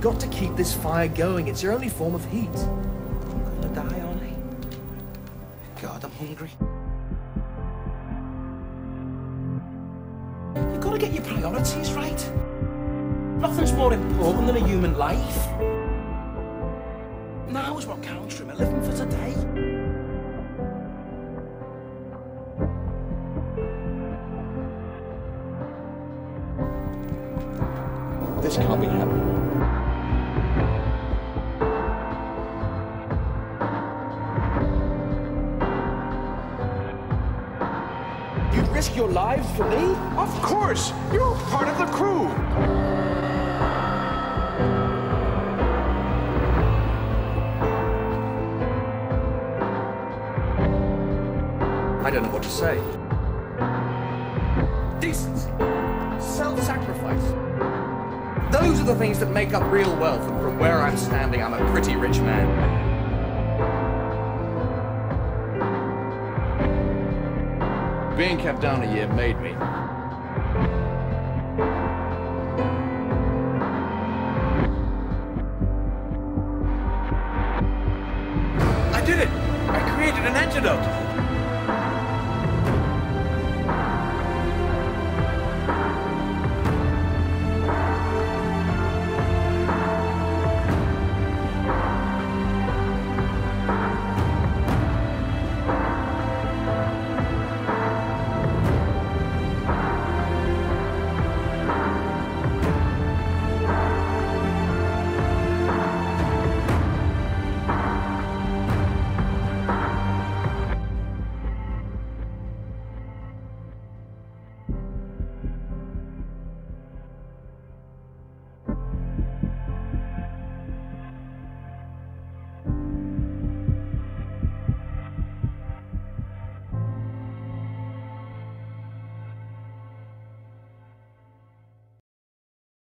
You've got to keep this fire going. It's your only form of heat. I'm gonna die, I? God, I'm hungry. You've got to get your priorities right. Nothing's more important than a human life. Now is what counts, Rimmer. Living for today. This can't be happening. Risk your lives for me? Of course! You're part of the crew! I don't know what to say. Decency. Self-sacrifice. Those are the things that make up real wealth, and from where I'm standing, I'm a pretty rich man. Being kept down a year made me. I did it! I created an antidote!